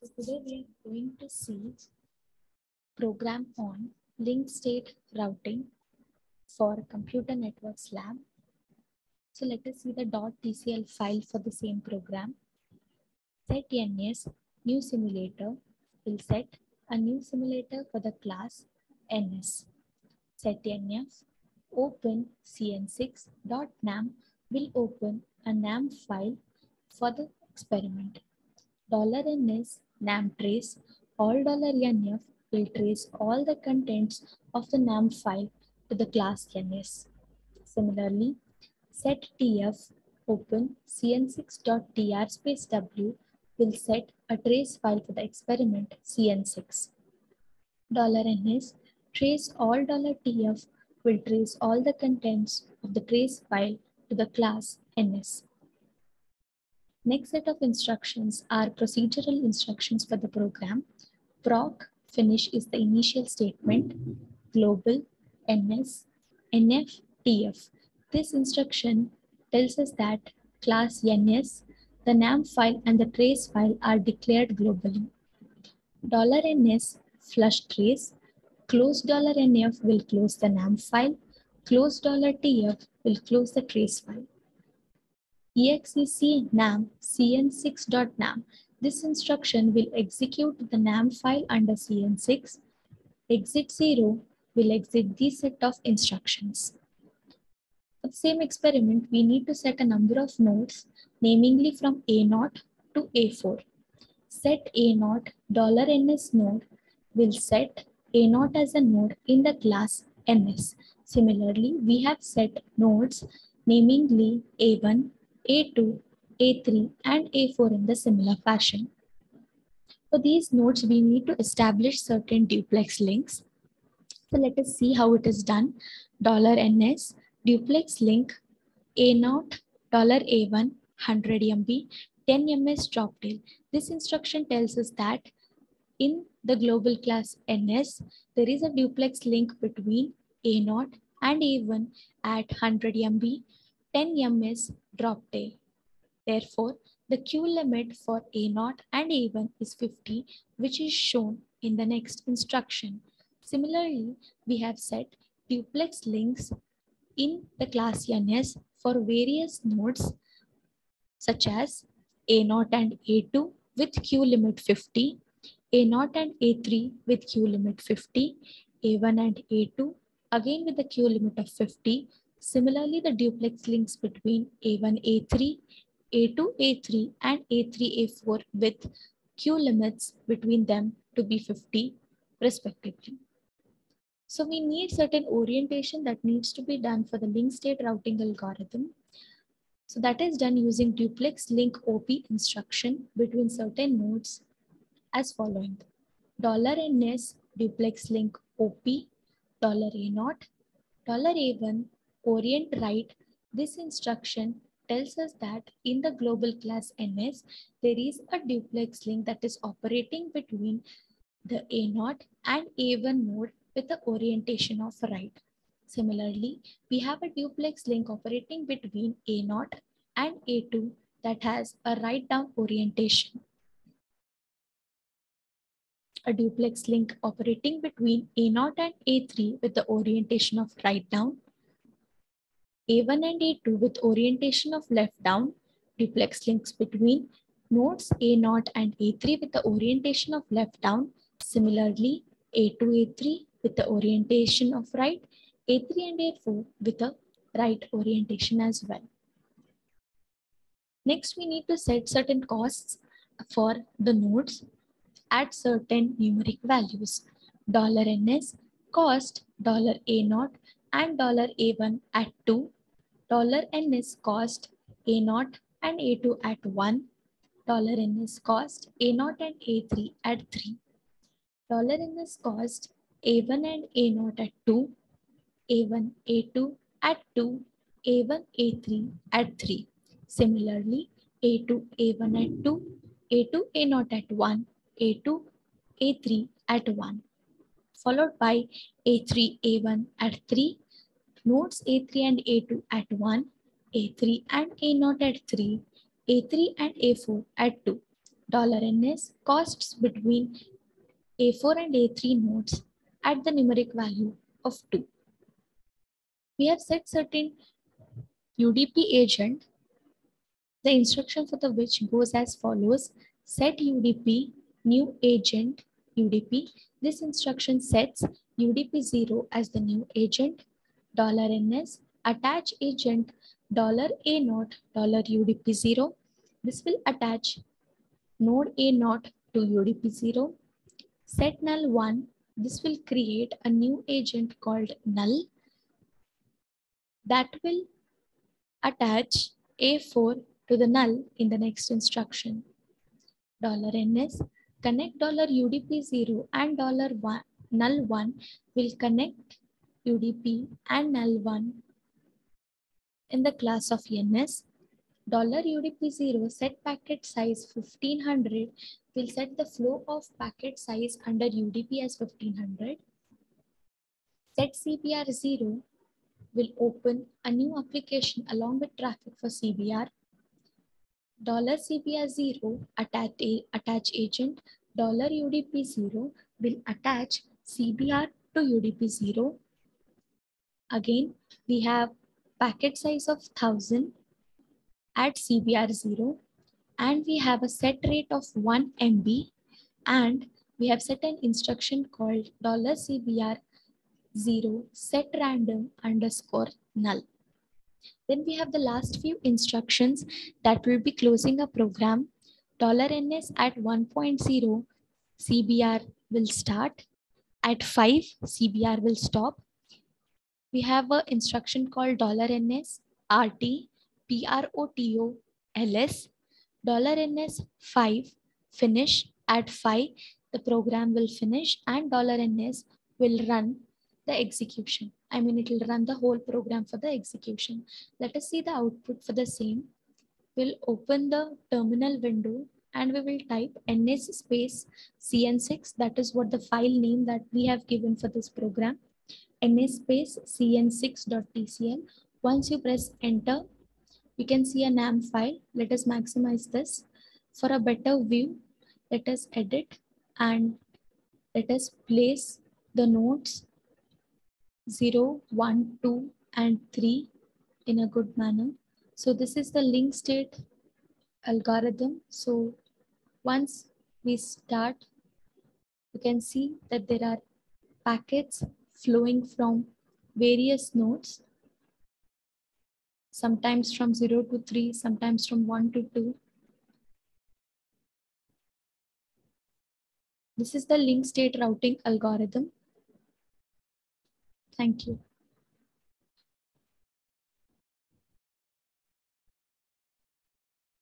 So today we are going to see program on link state routing for computer networks lab. So let us see the .tcl file for the same program. Set ns new simulator will set a new simulator for the class ns. Set nf open cn6.nam will open a nam file for the experiment. $ns nam trace all $nf will trace all the contents of the nam file to the class ns. Similarly, set tf open cn6.tr space w will set a trace file for the experiment cn6. $ns trace all $tf will trace all the contents of the trace file to the class ns. Next set of instructions are procedural instructions for the program. Proc finish is the initial statement, global, ns, nf, tf. This instruction tells us that class ns, the nam file and the trace file are declared globally. Dollar $ns flush trace, close dollar $nf will close the nam file, close dollar $tf will close the trace file exec nam cn6.nam. This instruction will execute the nam file under cn6. Exit 0 will exit this set of instructions. For the same experiment, we need to set a number of nodes, namely from A0 to A4. Set A0 $ns node will set A0 as a node in the class ns. Similarly, we have set nodes namely A1, a2, A3, and A4 in the similar fashion. For these nodes, we need to establish certain duplex links. So let us see how it is done. $ns duplex link A0 $A1 100 MB 10 ms drop tail. This instruction tells us that in the global class NS, there is a duplex link between A0 and A1 at 100 MB 10 ms drop tail. Therefore, the Q limit for A0 and A1 is 50, which is shown in the next instruction. Similarly, we have set duplex links in the class NS for various nodes such as A0 and A2 with Q limit 50, A0 and A3 with Q limit 50, A1 and A2 again with the Q limit of 50, Similarly, the duplex links between A1, A3, A2, A3, and A3, A4 with Q limits between them to be 50 respectively. So we need certain orientation that needs to be done for the link state routing algorithm. So that is done using duplex link OP instruction between certain nodes as following. Dollar $NS duplex link OP, dollar $a0, $a1, orient right, this instruction tells us that in the global class NS, there is a duplex link that is operating between the A0 and A1 node with the orientation of right. Similarly, we have a duplex link operating between A0 and A2 that has a right down orientation. A duplex link operating between A0 and A3 with the orientation of right down a1 and A2 with orientation of left down, duplex links between nodes A0 and A3 with the orientation of left down. Similarly, A2, A3 with the orientation of right, A3 and A4 with the right orientation as well. Next, we need to set certain costs for the nodes at certain numeric values. Dollar $ns cost dollar $a0 and $a1 at 2 $ns cost A0 and A2 at 1, ns cost A0 and A3 at 3, dollar ns cost A1 and A0 at 2, A1, A2 at 2, A1, A3 at 3. Similarly, A2, A1 at 2, A2, A0 at 1, A2, A3 at 1, followed by A3, A1 at 3, nodes A3 and A2 at 1, A3 and A0 at 3, A3 and A4 at 2. $ns costs between A4 and A3 nodes at the numeric value of 2. We have set certain UDP agent. The instruction for the which goes as follows. Set UDP new agent UDP. This instruction sets UDP0 as the new agent, $ns, attach agent $a naught $UDP0. This will attach node A naught to UDP0. Set null 1. This will create a new agent called null that will attach A4 to the null in the next instruction. $ns connect $UDP0 and $1 null 1 will connect UDP and null 1 in the class of NS. Dollar $UDP0 set packet size 1500 will set the flow of packet size under UDP as 1500. Set CBR0 will open a new application along with traffic for CBR. Dollar $CBR0 attach, attach agent $UDP0 will attach CBR to UDP0. Again, we have packet size of 1000 at CBR0 and we have a set rate of 1 MB and we have set an instruction called dollar $CBR0 set random underscore null. Then we have the last few instructions that will be closing a program. Dollar $ns at 1.0 CBR will start. At 5 CBR will stop. We have an instruction called $ns rt proto ls $ns 5 finish at 5 the program will finish and $ns will run the execution. I mean, it will run the whole program for the execution. Let us see the output for the same. We'll open the terminal window and we will type ns space cn6. That is what the file name that we have given for this program. Ns space cn6.tcl. Once you press enter, you can see a NAM file. Let us maximize this. For a better view, let us edit and let us place the nodes 0, 1, 2, and 3 in a good manner. So this is the link state algorithm. So once we start, you can see that there are packets flowing from various nodes, sometimes from 0 to 3, sometimes from 1 to 2. This is the link state routing algorithm. Thank you.